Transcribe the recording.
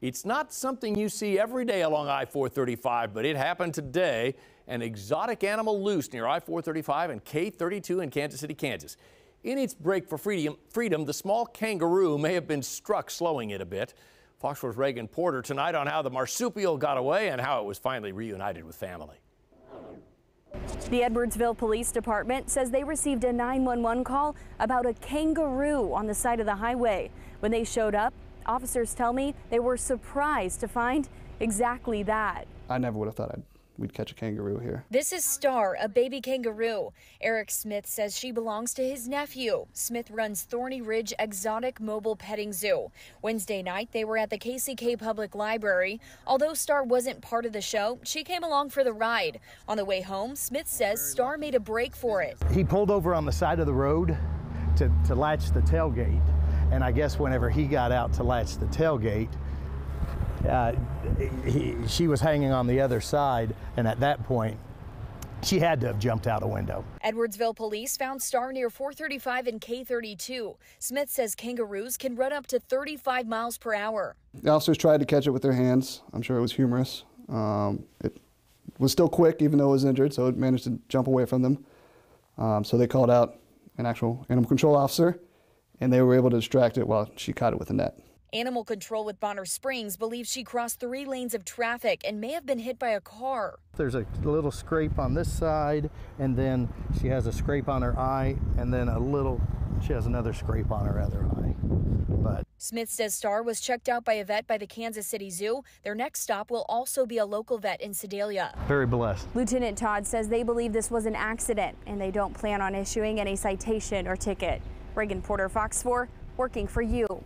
It's not something you see every day along I-435, but it happened today. An exotic animal loose near I-435 and K-32 in Kansas City, Kansas. In its break for freedom, freedom, the small kangaroo may have been struck, slowing it a bit. Fox 4's Reagan Porter tonight on how the marsupial got away and how it was finally reunited with family. The Edwardsville Police Department says they received a 911 call about a kangaroo on the side of the highway. When they showed up, Officers tell me they were surprised to find exactly that. I never would have thought I'd we'd catch a kangaroo here. This is Star, a baby kangaroo. Eric Smith says she belongs to his nephew. Smith runs Thorny Ridge Exotic Mobile Petting Zoo. Wednesday night, they were at the KCK Public Library. Although Star wasn't part of the show, she came along for the ride. On the way home, Smith says Star made a break for it. He pulled over on the side of the road to, to latch the tailgate and I guess whenever he got out to latch the tailgate, uh, he, she was hanging on the other side, and at that point, she had to have jumped out a window. Edwardsville police found Star near 435 and K32. Smith says kangaroos can run up to 35 miles per hour. The officers tried to catch it with their hands. I'm sure it was humorous. Um, it was still quick, even though it was injured, so it managed to jump away from them. Um, so they called out an actual animal control officer and they were able to distract it while she caught it with a net. Animal Control with Bonner Springs believes she crossed three lanes of traffic and may have been hit by a car. There's a little scrape on this side, and then she has a scrape on her eye, and then a little, she has another scrape on her other eye. But Smith says Star was checked out by a vet by the Kansas City Zoo. Their next stop will also be a local vet in Sedalia. Very blessed. Lieutenant Todd says they believe this was an accident and they don't plan on issuing any citation or ticket. Reagan Porter, Fox 4, working for you.